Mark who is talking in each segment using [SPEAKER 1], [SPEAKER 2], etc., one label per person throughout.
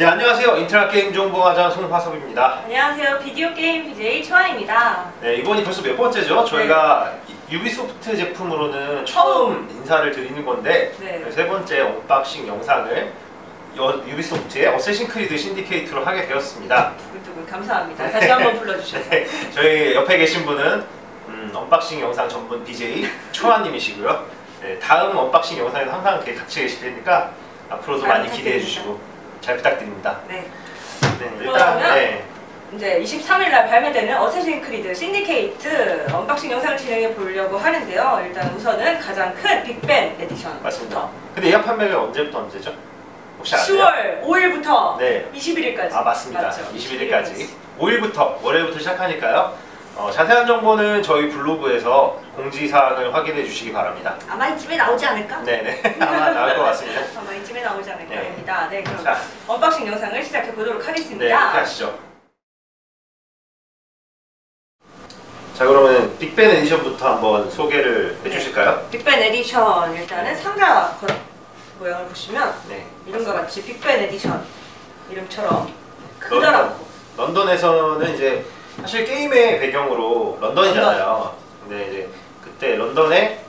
[SPEAKER 1] 네 안녕하세요 인터넷 게임 정보화장 송화섭입니다.
[SPEAKER 2] 안녕하세요. 비디오 게임 BJ 초아입니다.
[SPEAKER 1] 네 이번이 벌써 몇 번째죠? 저희가 유비소프트 제품으로는 처음 인사를 드리는 건데
[SPEAKER 2] 네.
[SPEAKER 1] 세 번째 언박싱 영상을 여- 유비소프트의 어쌔신 크리드 신디케이트로 하게 되었습니다.
[SPEAKER 2] 두근두근 감사합니다. 다시 한번 불러주셔서.
[SPEAKER 1] 네, 저희 옆에 계신 분은 음, 언박싱 영상 전문 BJ 초아님이시고요. 네, 다음 언박싱 영상에도 항상 같이 계실 테니까 앞으로도
[SPEAKER 2] 잘
[SPEAKER 1] 많이. 기대해 주시고 잘 부탁드립니다.
[SPEAKER 2] 네.
[SPEAKER 1] 네, 일단 네,
[SPEAKER 2] 이제 23일 날 발매되는 어쌔신 크리드 신디케이트 언박싱 영상을 진행해 보려고 하는데요. 일단 우선은 가장 큰 빅벤 에디션.
[SPEAKER 1] 맞습니다. 근데 예약 판매가 언제부터 언제죠? 혹시 아세요?
[SPEAKER 2] 10월 5일부터
[SPEAKER 1] 네.
[SPEAKER 2] 21일까지.
[SPEAKER 1] 아 맞습니다.
[SPEAKER 2] 맞죠?
[SPEAKER 1] 21일까지 5일부터 월요일부터 시작하니까요. 어, 자세한 정보는 저희 블로그에서 공지사항을 확인해 주시기 바랍니다.
[SPEAKER 2] 아마 이쯤에 나오지 않을까?
[SPEAKER 1] 네네 아마 나올 것 같습니다.
[SPEAKER 2] 아마 이쯤에 나오지 않을까
[SPEAKER 1] 네.
[SPEAKER 2] 합니다. 네, 그럼
[SPEAKER 1] 자,
[SPEAKER 2] 언박싱 영상을 시작해 보도록
[SPEAKER 1] 네
[SPEAKER 2] 하겠습니다.
[SPEAKER 1] 이렇게 하시죠. 자 그러면 빅벤 에디션부터 한번 소개를 해주실까요?
[SPEAKER 2] 빅벤 에디션 일단은 상자 거- 모양을 보시면
[SPEAKER 1] 네.
[SPEAKER 2] 이름과 같이 빅벤 에디션 이름처럼 크더라고.
[SPEAKER 1] 런던에서는 이제 사실 게임의 배경으로 런던이잖아요. 근데 이제 그때 런던의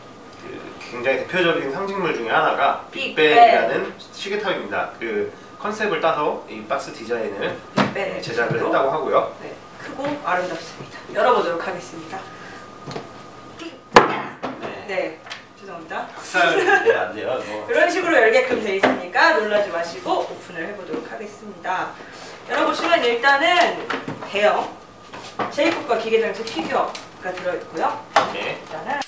[SPEAKER 1] 그 굉장히 대표적인 상징물 중에 하나가 빅벤이라는 시계탑입니다. 그 컨셉을 따서 이 박스 디자인을
[SPEAKER 2] 빅벤
[SPEAKER 1] 제작을 했다고 하고요.
[SPEAKER 2] 네, 크고 아름답습니다. 열어보도록 하겠습니다.
[SPEAKER 1] 네.
[SPEAKER 2] 네, 죄송합니다.
[SPEAKER 1] 박살내면 안 돼요. 뭐.
[SPEAKER 2] 이런 식으로 열게끔 돼 있으니까 놀라지 마시고 오픈을 해보도록 하겠습니다. 열어보시면 일단은 대형 제이콥과 기계장치 피규어 가 들어있고요.
[SPEAKER 1] 네.
[SPEAKER 2] 일단은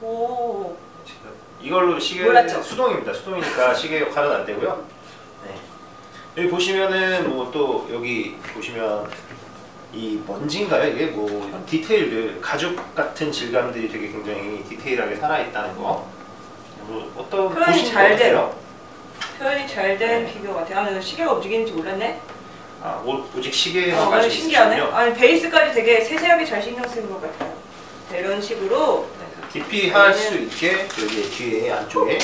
[SPEAKER 2] 오
[SPEAKER 1] 이걸로 시계
[SPEAKER 2] 몰랐죠?
[SPEAKER 1] 수동입니다. 수동이니까 시계 역할은 안 되고요. 네. 여기 보시면은 뭐 또 여기 보시면 이 먼지인가요? 이게 뭐 디테일들 가죽 같은 질감들이 되게 굉장히 디테일하게 살아 있다는 거. 뭐 어떤
[SPEAKER 2] 표현이 잘? 돼요. 표현이 잘된
[SPEAKER 1] 네.
[SPEAKER 2] 피규어 같아요. 아, 나 시계가 움직이는지 몰랐네.
[SPEAKER 1] 아 오, 오직 시계만
[SPEAKER 2] 어,
[SPEAKER 1] 가지고
[SPEAKER 2] 신기하네.
[SPEAKER 1] 있으시군요.
[SPEAKER 2] 아니 베이스까지 되게 세세하게 잘 신경 쓰는 것 같아요. 네, 이런 식으로
[SPEAKER 1] DP 할수 있게 여기 뒤에 안쪽에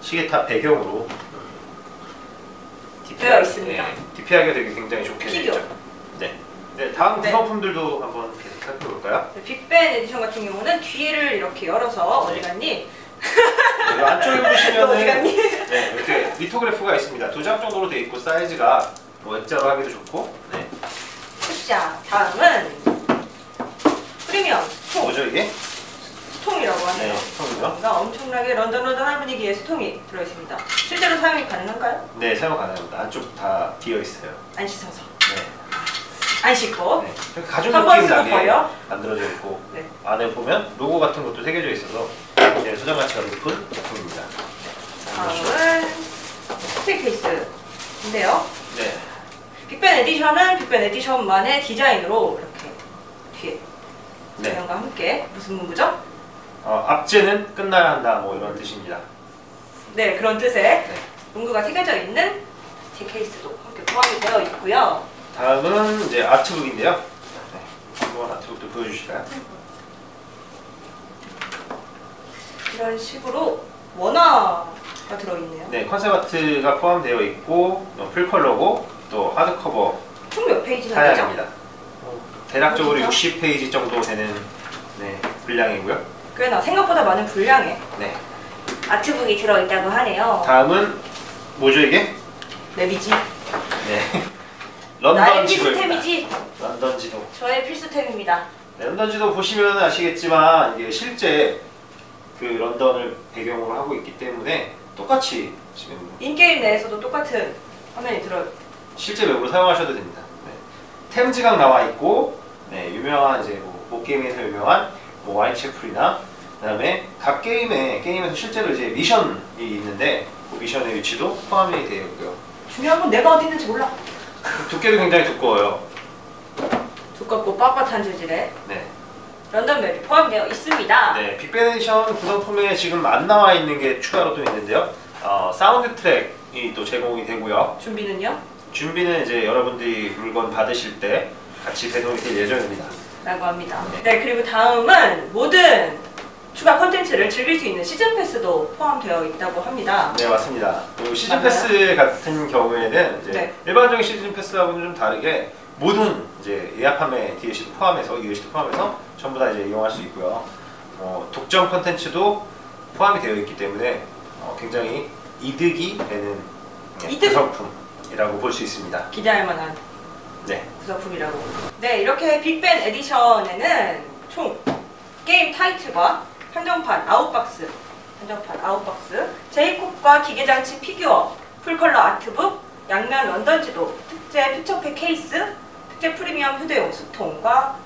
[SPEAKER 1] 시계탑 배경으로
[SPEAKER 2] 되어 있습니다.
[SPEAKER 1] DP하기가 되게 굉장히 좋게
[SPEAKER 2] 피규어.
[SPEAKER 1] 되죠. 네. 네, 다음
[SPEAKER 2] 네.
[SPEAKER 1] 구성품들도 한번 계속 살펴볼까요?
[SPEAKER 2] 네, 빅벤 에디션 같은 경우는 뒤를 이렇게 열어서 어디 갔니?
[SPEAKER 1] 네, 안쪽에 보시면은? 네, 이렇게 lithograph가 있습니다. 두 장 정도로 돼 있고 사이즈가 뭐 액자로 하기도 좋고. 네.
[SPEAKER 2] 자, 다음은 프리미엄 수통,
[SPEAKER 1] 뭐죠 이게?
[SPEAKER 2] 수통이라고 하네요.
[SPEAKER 1] 네, 수통이죠.
[SPEAKER 2] 뭔가 엄청나게 런던런던한 분위기의 수통이 들어있습니다. 실제로 사용이 가능한가요?
[SPEAKER 1] 네, 사용 가능합니다. 안쪽 다 비어 있어요.
[SPEAKER 2] 안 씻어서.
[SPEAKER 1] 네.
[SPEAKER 2] 안 씻고.
[SPEAKER 1] 네. 가죽
[SPEAKER 2] 한번
[SPEAKER 1] 느낌
[SPEAKER 2] 쓰고
[SPEAKER 1] 나게
[SPEAKER 2] 버려?
[SPEAKER 1] 만들어져 있고
[SPEAKER 2] 네.
[SPEAKER 1] 안에 보면 로고 같은 것도 새겨져 있어서 네, 소장 가치가 높은 제품입니다.
[SPEAKER 2] 다음은 스틸 케이스인데요.
[SPEAKER 1] 네.
[SPEAKER 2] 빅벤 에디션은 빅벤 에디션만의 디자인으로 이렇게 뒤에
[SPEAKER 1] 네.
[SPEAKER 2] 자연과 함께 무슨 문구죠?
[SPEAKER 1] 어, 압제는 끝나야 한다 뭐 이런 뜻입니다.
[SPEAKER 2] 네 그런 뜻의
[SPEAKER 1] 네.
[SPEAKER 2] 문구가 새겨져 있는 스틸 케이스도 함께 포함이 되어 있고요.
[SPEAKER 1] 다음은 이제 아트북인데요. 네. 한번 아트북도 보여주실까요?
[SPEAKER 2] 이런 식으로 원화가 들어있네요.
[SPEAKER 1] 네, 컨셉 아트가 포함되어 있고 어, 풀컬러고 또 하드커버
[SPEAKER 2] 총 몇 페이지나 되죠?
[SPEAKER 1] 사양입니다. 대략적으로
[SPEAKER 2] 어,
[SPEAKER 1] 60페이지 정도 되는 네, 분량이고요.
[SPEAKER 2] 꽤나 생각보다 많은 분량의
[SPEAKER 1] 네.
[SPEAKER 2] 아트북이 들어있다고 하네요.
[SPEAKER 1] 다음은 뭐죠 이게?
[SPEAKER 2] 맵이지.
[SPEAKER 1] 네. 런던
[SPEAKER 2] 나의
[SPEAKER 1] 지도입니다.
[SPEAKER 2] 필수템이지.
[SPEAKER 1] 런던 지도.
[SPEAKER 2] 저의 필수템입니다.
[SPEAKER 1] 네, 런던 지도 보시면 아시겠지만 이게 실제 그 런던을 배경으로 하고 있기 때문에 똑같이 지금
[SPEAKER 2] 인게임 내에서도 똑같은 화면이 들어요.
[SPEAKER 1] 실제 맵으로 사용하셔도 됩니다. 네. 템즈강 나와 있고 네, 유명한 이제 뭐, 뭐 게임에서 유명한 뭐 화이트채플이나 그다음에 각 게임에 게임에서 실제로 이제 미션이 있는데 그 미션의 위치도 포함이 되어 있고요.
[SPEAKER 2] 중요한 건 내가 어디 있는지 몰라.
[SPEAKER 1] 두께도 굉장히 두꺼워요.
[SPEAKER 2] 두껍고 빳빳한 재질의
[SPEAKER 1] 네.
[SPEAKER 2] 런던 맵이 포함되어 있습니다.
[SPEAKER 1] 네, 빅벤 에디션 구성품에 지금 안 나와 있는 게 추가로 또 있는데요. 어, 사운드 트랙이 또 제공이 되고요.
[SPEAKER 2] 준비는요?
[SPEAKER 1] 준비는 이제 여러분들이 물건 받으실 때 같이 배송이 될 예정입니다.
[SPEAKER 2] 라고 합니다.
[SPEAKER 1] 네.
[SPEAKER 2] 네, 그리고 다음은 모든 추가 콘텐츠를 즐길 수 있는 시즌 패스도 포함되어 있다고 합니다.
[SPEAKER 1] 네 맞습니다. 시즌
[SPEAKER 2] 맞나요?
[SPEAKER 1] 패스 같은 경우에는 이제
[SPEAKER 2] 네.
[SPEAKER 1] 일반적인 시즌 패스하고는 좀 다르게 모든 이제 예약 판매 DLC도 포함해서 ULC도 포함해서 전부 다 이제 이용할 수 있고요. 어, 독점 콘텐츠도 포함이 되어 있기 때문에 어, 굉장히 이득이 되는 네,
[SPEAKER 2] 이득?
[SPEAKER 1] 구성품이라고 볼 수 있습니다.
[SPEAKER 2] 기대할 만한
[SPEAKER 1] 네.
[SPEAKER 2] 구성품이라고. 네, 이렇게 빅벤 에디션에는 총 게임 타이틀과 한정판 outbox, 한정판 outbox, 제이콥과 기계장치 피규어, 풀컬러 아트북, 양면 런던 지도, 특제 퓨처팩 케이스, 특제 프리미엄 휴대용 수통과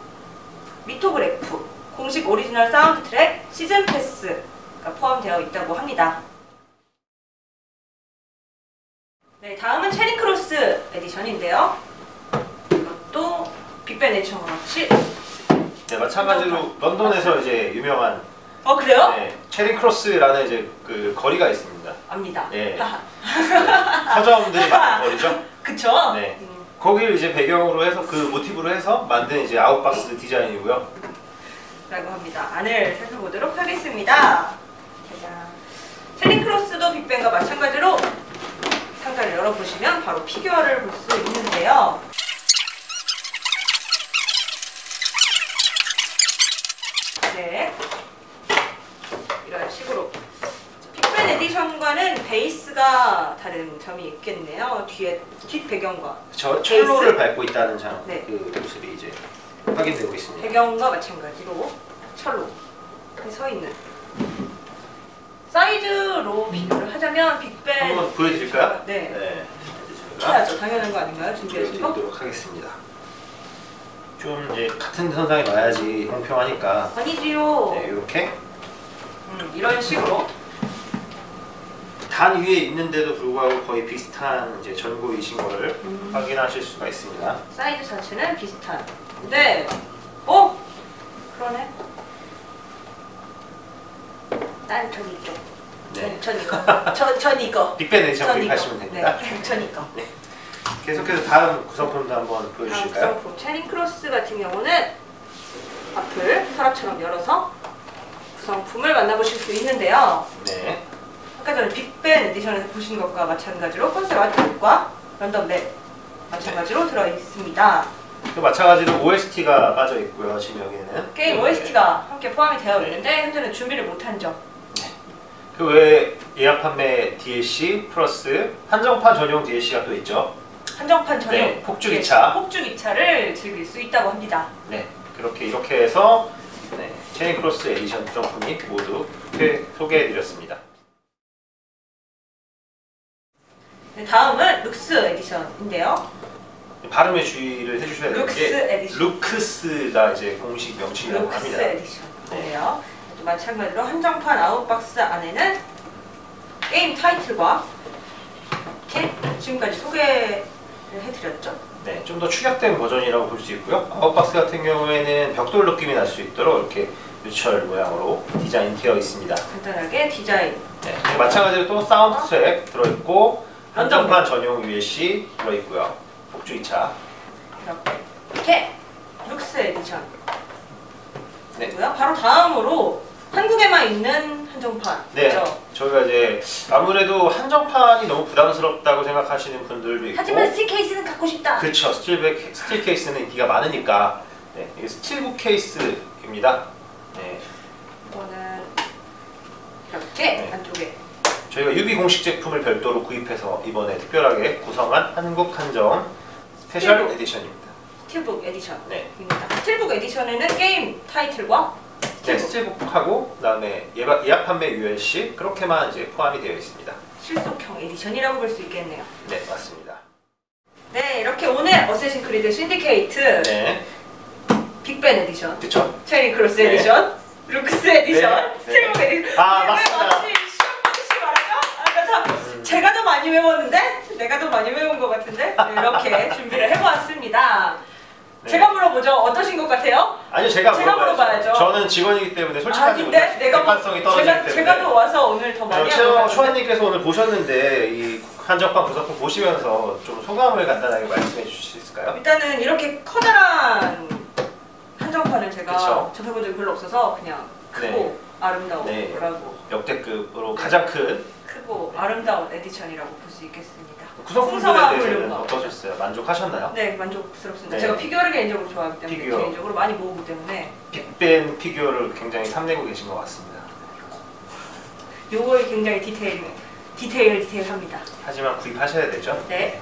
[SPEAKER 2] lithograph, 공식 오리지널 사운드 트랙, 시즌 패스가 포함되어 있다고 합니다. 네, 다음은 채링 크로스 에디션인데요. 이것도 빅벤 에디션과 같이
[SPEAKER 1] 네, 마찬가지로 런던에서 이제 유명한
[SPEAKER 2] 어 그래요?
[SPEAKER 1] 네, 채링 크로스라는 이제 그 거리가 있습니다.
[SPEAKER 2] 압니다.
[SPEAKER 1] 네. 네, 서점들이 많은 거리죠.
[SPEAKER 2] 그쵸?
[SPEAKER 1] 네.
[SPEAKER 2] 음,
[SPEAKER 1] 거기를 이제 배경으로 해서 그 모티브로 해서 만든 이제 outbox 디자인이고요.
[SPEAKER 2] 라고 합니다. 안을 살펴보도록 하겠습니다. 짜잔. 채링 크로스도 빅벤과 마찬가지로 상자를 열어보시면 바로 피규어를 볼 수 있는데요. 네. 이런 식으로 에디션과는 베이스가 다른 점이 있겠네요. 뒤에 뒷 배경과
[SPEAKER 1] 저 철로를
[SPEAKER 2] 베이스?
[SPEAKER 1] 밟고 있다는 장,
[SPEAKER 2] 네.
[SPEAKER 1] 그 모습이 이제 확인되고 있습니다.
[SPEAKER 2] 배경과 마찬가지로 철로 서 있는 사이즈로 비교를 하자면 빅벤
[SPEAKER 1] 한번 보여드릴까요?
[SPEAKER 2] 네.
[SPEAKER 1] 네.
[SPEAKER 2] 해야죠. 당연한 거 아닌가요? 준비하신 거?
[SPEAKER 1] 보여드리도록 하겠습니다. 좀 이제 같은 선상에 놔야지 공평하니까
[SPEAKER 2] 아니지요.
[SPEAKER 1] 네, 이렇게
[SPEAKER 2] 음, 이런 식으로
[SPEAKER 1] 단 위에 있는데도 불구하고 거의 비슷한 이제 전고이신 거를
[SPEAKER 2] 음.
[SPEAKER 1] 확인하실 수가 있습니다.
[SPEAKER 2] 사이즈 자체는 비슷한. 근데 어? 그러네. 난 전 이쪽.
[SPEAKER 1] 네.
[SPEAKER 2] 전, 전 이거. 전, 전 이거.
[SPEAKER 1] 빅벤 에디션
[SPEAKER 2] 전
[SPEAKER 1] 구입하시면 됩니다.
[SPEAKER 2] 네, 전 이거.
[SPEAKER 1] 계속해서 다음 구성품도 한번
[SPEAKER 2] 다음
[SPEAKER 1] 보여주실까요?
[SPEAKER 2] 구성품 채링 크로스 같은 경우는 앞을 서랍처럼 열어서 구성품을 만나보실 수 있는데요.
[SPEAKER 1] 네.
[SPEAKER 2] 아까 전에 빅벤 에디션에서 보신 것과 마찬가지로 컨셉 아트북과 런던 map 마찬가지로 들어 있습니다.
[SPEAKER 1] 또 마찬가지로 OST가 빠져 있고요. 지금 여기는
[SPEAKER 2] 게임 OST가 함께 포함이 되어 있는데 현재는 준비를 못한 점.
[SPEAKER 1] 그 외에 예약 판매 DLC 플러스 한정판 전용 DLC가 또 있죠.
[SPEAKER 2] 한정판 전용
[SPEAKER 1] 네, 폭주기차.
[SPEAKER 2] 폭주기차를 즐길 수 있다고 합니다.
[SPEAKER 1] 네. 그렇게 이렇게 해서 네, 채링 크로스 에디션 구성품이 모두 소개해드렸습니다.
[SPEAKER 2] 다음은 룩스 edition인데요.
[SPEAKER 1] 발음에 주의를 해주셔야 되는
[SPEAKER 2] 룩스
[SPEAKER 1] 게
[SPEAKER 2] 에디션.
[SPEAKER 1] 루크스가 이제 공식 명칭이라고
[SPEAKER 2] 룩스
[SPEAKER 1] 합니다.
[SPEAKER 2] edition이에요. 또 마찬가지로 한정판 outbox 안에는 게임 타이틀과 이렇게 지금까지 소개를 해드렸죠.
[SPEAKER 1] 네, 좀 더 축약된 버전이라고 볼 수 있고요. outbox 같은 경우에는 벽돌 느낌이 날 수 있도록 이렇게 요철 모양으로 디자인 되어 있습니다.
[SPEAKER 2] 간단하게 디자인.
[SPEAKER 1] 네, 마찬가지로 또 사운드 트랙 들어있고 한정판 전용 DLC 들어있고요. 폭주기차.
[SPEAKER 2] 이렇게 룩스 에디션.
[SPEAKER 1] 네.
[SPEAKER 2] 고요 바로 다음으로 한국에만 있는 한정판.
[SPEAKER 1] 네,
[SPEAKER 2] 그죠?
[SPEAKER 1] 저희가 이제 아무래도 한정판이 너무 부담스럽다고 생각하시는 분들도 있고
[SPEAKER 2] 하지만 C 케이스는 갖고 싶다.
[SPEAKER 1] 그렇죠. steelbook, steel 케이스는 인기가 많으니까 네, 이게 steelbook 케이스입니다. 네,
[SPEAKER 2] 이거는 이렇게
[SPEAKER 1] 네.
[SPEAKER 2] 안쪽에
[SPEAKER 1] 저희가 유비 공식 제품을 별도로 구입해서 이번에 특별하게 구성한 한국 한정 스페셜 steelbook. edition입니다.
[SPEAKER 2] steelbook edition.
[SPEAKER 1] 네,
[SPEAKER 2] 입니다. steelbook edition에는 게임 타이틀과
[SPEAKER 1] 네 steelbook steelbook하고 그다음에 예약, 예약 판매 DLC 그렇게만 이제 포함이 되어 있습니다.
[SPEAKER 2] 실속형 edition이라고 볼 수 있겠네요.
[SPEAKER 1] 네, 맞습니다.
[SPEAKER 2] 네, 이렇게 오늘 어쌔신 크리드 신디케이트
[SPEAKER 1] 네,
[SPEAKER 2] 빅벤 에디션,
[SPEAKER 1] 그렇죠.
[SPEAKER 2] 채링 크로스
[SPEAKER 1] 네.
[SPEAKER 2] 에디션, 룩스 에디션,
[SPEAKER 1] 네,
[SPEAKER 2] steelbook
[SPEAKER 1] 네.
[SPEAKER 2] 에디션.
[SPEAKER 1] 아,
[SPEAKER 2] 왜
[SPEAKER 1] 맞습니다.
[SPEAKER 2] 마치 시험하듯이 말하죠? 아까 제가 더 많이 외웠는데 내가 더 많이 외운 것 같은데 네, 이렇게 준비를 해보았습니다.
[SPEAKER 1] 네.
[SPEAKER 2] 제가 물어보죠. 어떠신 것 같아요?
[SPEAKER 1] 아니요, 제가,
[SPEAKER 2] 제가
[SPEAKER 1] 물어봐야죠.
[SPEAKER 2] 물어봐야죠.
[SPEAKER 1] 저는 직원이기 때문에
[SPEAKER 2] 아
[SPEAKER 1] 솔직하지
[SPEAKER 2] 근데
[SPEAKER 1] 못할
[SPEAKER 2] 내가 뭐-
[SPEAKER 1] 객관성이 떨어지기
[SPEAKER 2] 제가
[SPEAKER 1] 때문에
[SPEAKER 2] 제가 더 와서 오늘 더 많이
[SPEAKER 1] 최
[SPEAKER 2] 하고
[SPEAKER 1] 초아님께서 오늘 보셨는데 이 한정판 구성품 보시면서 좀 소감을 간단하게 말씀해 주실 수 있을까요?
[SPEAKER 2] 일단은 이렇게 커다란 한정판을 제가
[SPEAKER 1] 그쵸.
[SPEAKER 2] 접해본 적이 별로 없어서 그냥 크고
[SPEAKER 1] 네.
[SPEAKER 2] 라고
[SPEAKER 1] 역대급으로 가장 큰
[SPEAKER 2] 크고 아름다운 edition이라고 볼 수 있겠습니다.
[SPEAKER 1] 구성품들에 대해서는 어떠셨어요? 만족하셨나요?
[SPEAKER 2] 네 만족스럽습니다.
[SPEAKER 1] 네.
[SPEAKER 2] 제가 피규어를 개인적으로 좋아하기 때문에
[SPEAKER 1] 피규어.
[SPEAKER 2] 개인적으로 많이 모으기 때문에
[SPEAKER 1] 빅벤 피규어를 굉장히 탐내고 계신 것 같습니다.
[SPEAKER 2] 요거에 굉장히 디테일 디테일 디테일합니다.
[SPEAKER 1] 하지만 구입하셔야 되죠.
[SPEAKER 2] 네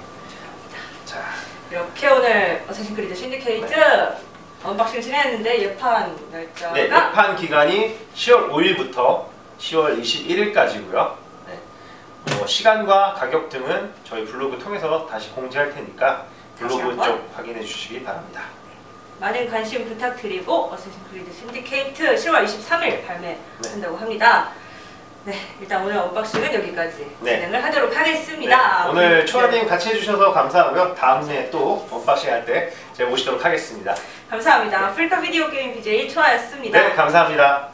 [SPEAKER 1] 자,
[SPEAKER 2] 이렇게 오늘 어쌔신 크리드 신디케이트 unboxing 진행했는데 예판 날짜가
[SPEAKER 1] 네, 예판 기간이 10월 5일부터 10월 21일까지고요.
[SPEAKER 2] 네.
[SPEAKER 1] 뭐 시간과 가격 등은 저희 블로그 통해서 다시 공지할 테니까 블로그? 쪽 확인해 주시기 바랍니다.
[SPEAKER 2] 많은 관심 부탁드리고 어쌔신 크리드 신디케이트 10월 23일 발매한다고
[SPEAKER 1] 네.
[SPEAKER 2] 합니다. 네, 일단 오늘 unboxing은 여기까지
[SPEAKER 1] 네.
[SPEAKER 2] 진행을 하도록 하겠습니다.
[SPEAKER 1] 네, 오늘
[SPEAKER 2] 네.
[SPEAKER 1] 초아님 같이 해주셔서 감사하고요. 다음에 또 unboxing 할 때 제가 모시도록 하겠습니다.
[SPEAKER 2] 감사합니다. 아프리카 비디오 게임 BJ 초아였습니다.
[SPEAKER 1] 네, 감사합니다.